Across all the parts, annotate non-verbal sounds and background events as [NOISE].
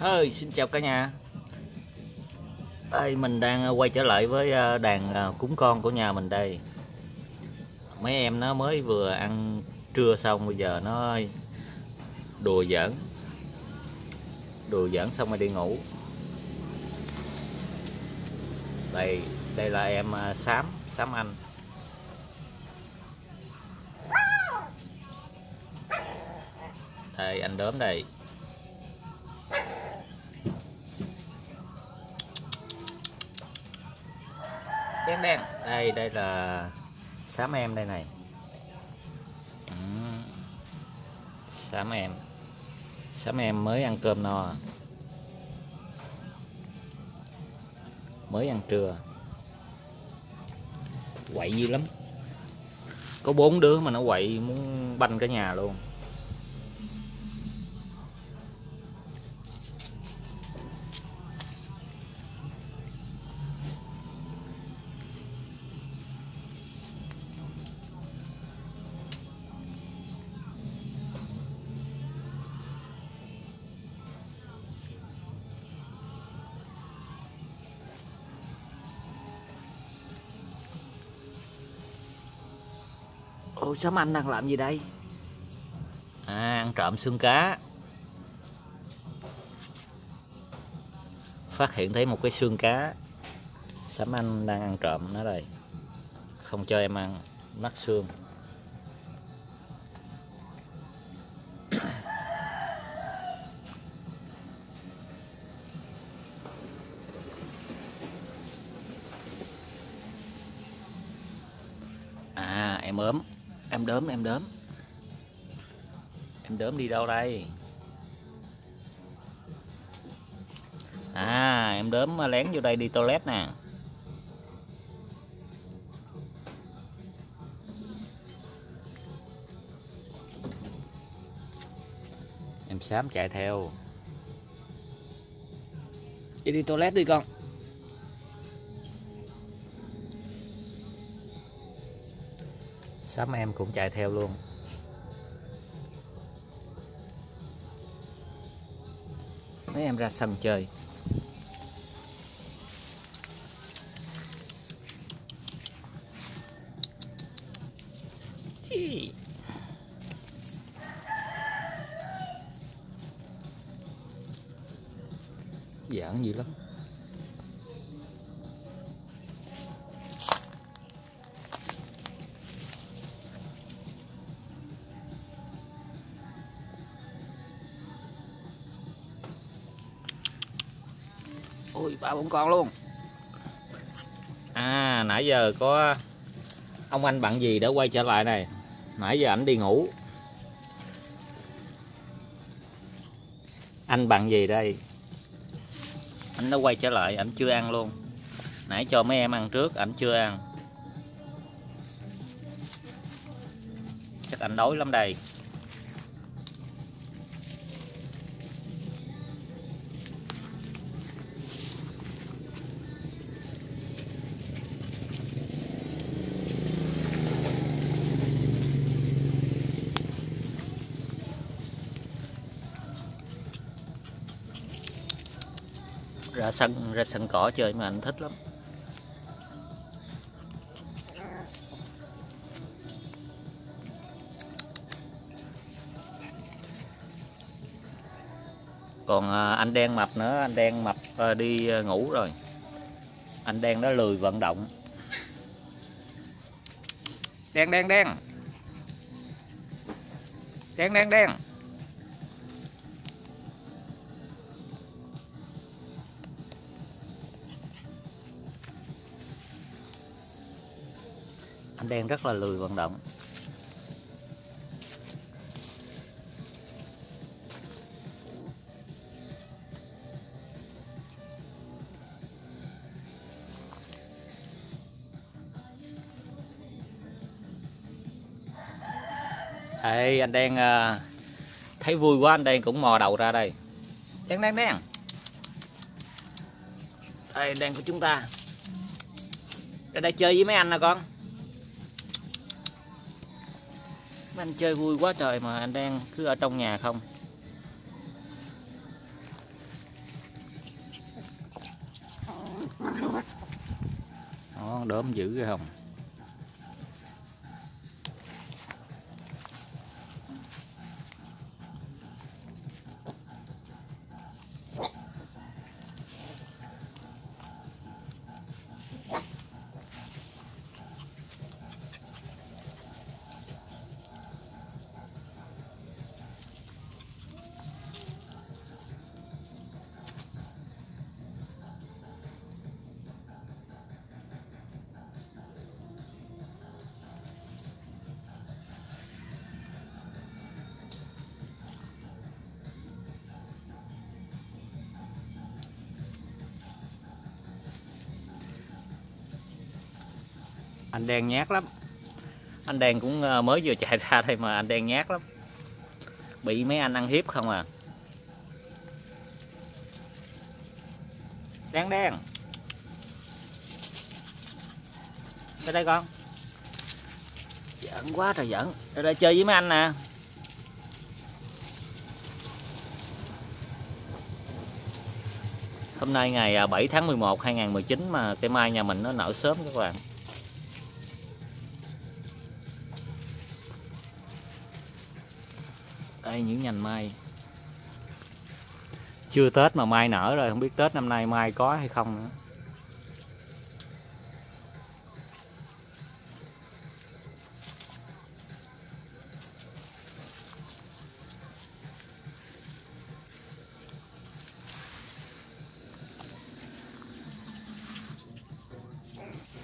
ơi xin chào cả nhà. Đây mình đang ờ, quay trở lại với ờ, đàn ờ, cúng con của nhà mình đây. Mấy em nó mới vừa ăn trưa xong, bây giờ nó đùa giỡn. Đùa giỡn xong rồi đi ngủ. Đây đây là em xám xám anh. Đây, anh đốm đây. Đen đen đây đây là xám em đây này. Ừ. xám em. Xám em mới ăn cơm no à. mới ăn trưa. Quậy dữ lắm. Có bốn đứa mà nó quậy muốn banh cả nhà luôn. Ôi sớm Anh đang làm gì đây? À ăn trộm xương cá. Phát hiện thấy một cái xương cá. Sám Anh đang ăn trộm nó đây. Không cho em ăn Nát xương. Đớm em đớm Em đớm đi đâu đây? À em đớm à, lén vô đây đi toilet nè. Em xám chạy theo. Đi đi toilet đi con. Sắm em cũng chạy theo luôn. Mấy em ra sân chơi. Chi. Giỡn gì lắm ui ba bốn con luôn. À nãy giờ có ông anh bạn gì đã quay trở lại này. Nãy giờ ảnh đi ngủ. Anh bạn gì đây? Anh đã quay trở lại, ảnh chưa ăn luôn. Nãy cho mấy em ăn trước, ảnh chưa ăn. Chắc ảnh đói lắm đây. Ra sân ra sân cỏ chơi mà anh thích lắm. Còn à, anh đen mập nữa, anh đen mập à, đi à, ngủ rồi. Anh đen đó lười vận động. Đen đen đen. Đen đen đen. Anh đen rất là lười vận động. Ê, anh đang à, thấy vui quá anh đang cũng mò đầu ra đây. Đen đen đen đây đen của chúng ta. Ra đây chơi với mấy anh nè con. anh chơi vui quá trời mà anh đang cứ ở trong nhà không? Nó đốm dữ cái không? Anh đen nhát lắm. Anh đen cũng ờ, mới vừa chạy ra đây mà anh đen nhát lắm. Bị mấy anh ăn hiếp không à? Đen đen tới đây con. Giận quá trời giận ra đây chơi với mấy anh nè. Hôm nay ngày à, 7 tháng 11 2019 mà cây mai nhà mình nó nở sớm các bạn. Đây những nhành mai. Chưa Tết mà mai nở rồi, không biết Tết năm nay mai có hay không nữa.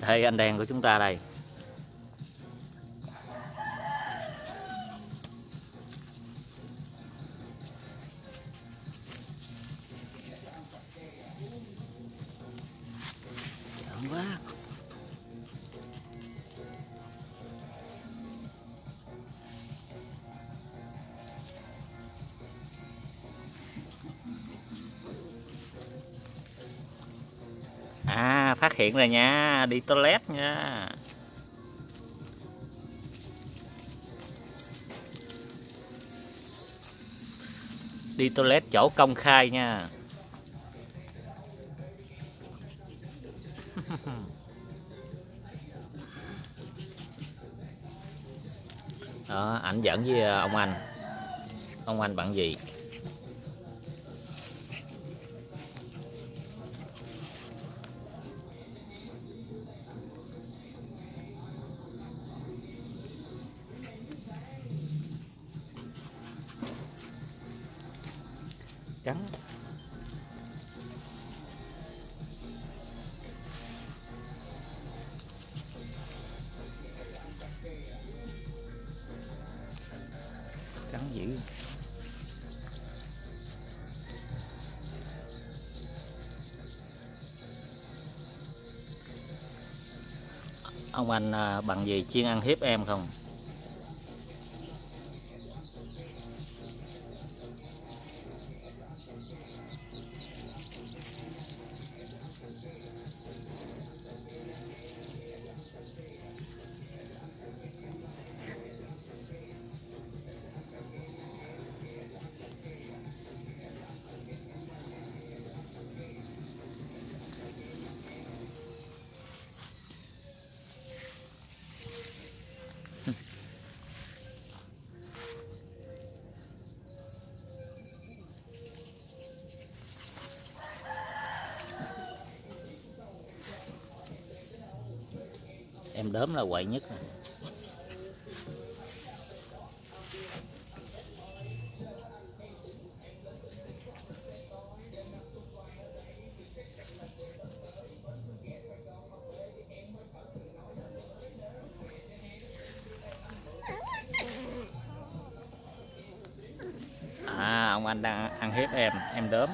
Đây, anh đen của chúng ta đây. Phát hiện rồi nha. Đi toilet nha. Đi toilet chỗ công khai nha. [LAUGHS] Đó, ảnh dẫn với ờ, ông anh. Ông anh bạn gì? Trắng. Trắng dữ. Ông anh à, bằng gì chuyên ăn hiếp em không? Em đớm là quậy nhất à ông anh đang ăn hiếp em em đớm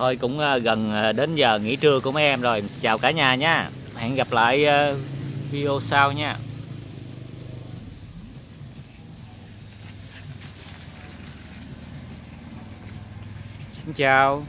thôi cũng ờ, gần ờ, đến giờ nghỉ trưa của mấy em rồi. Chào cả nhà nha. Hẹn gặp lại ờ, video sau nha. Xin chào.